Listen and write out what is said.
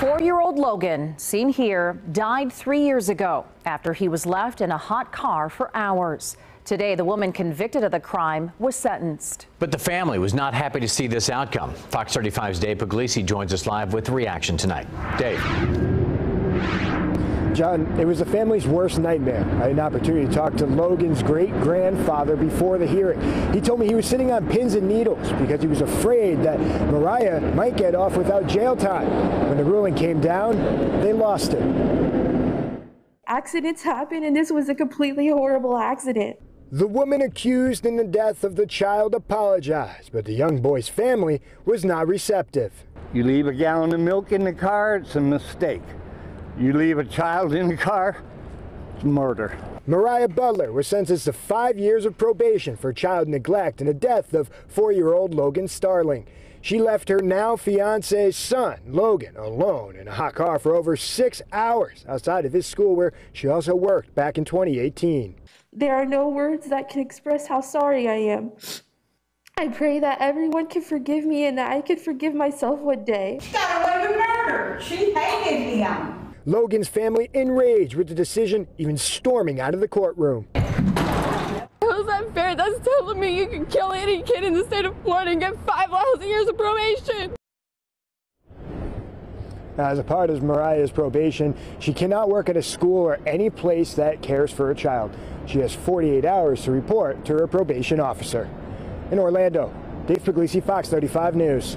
Four-year-old Logan, seen here, died three years ago after he was left in a hot car for hours. Today, the woman convicted of the crime was sentenced. But the family was not happy to see this outcome. Fox 35's Dave Puglisi joins us live with reaction tonight. Dave. John, it was the family's worst nightmare. I had an opportunity to talk to Logan's great grandfather before the hearing. He told me he was sitting on pins and needles because he was afraid that Mariah might get off without jail time. When the ruling came down, they lost it. Accidents happen, and this was a completely horrible accident. The woman accused in the death of the child apologized, but the young boy's family was not receptive. You leave a gallon of milk in the car, it's a mistake. You leave a child in the car, it's murder. Mariah Butler was sentenced to five years of probation for child neglect and the death of four-year-old Logan Starling. She left her now fiance's son, Logan, alone in a hot car for over six hours outside of his school where she also worked back in 2018. There are no words that can express how sorry I am. I pray that everyone can forgive me and that I could forgive myself one day. She got away with murder. She hated him. Logan's family enraged with the decision, even storming out of the courtroom. How's that fair? That's telling me you can kill any kid in the state of Florida and get 5,000 years of probation. As a part of Mariah's probation, she cannot work at a school or any place that cares for a child. She has 48 hours to report to her probation officer. In Orlando, Dave Puglisi, Fox 35 News.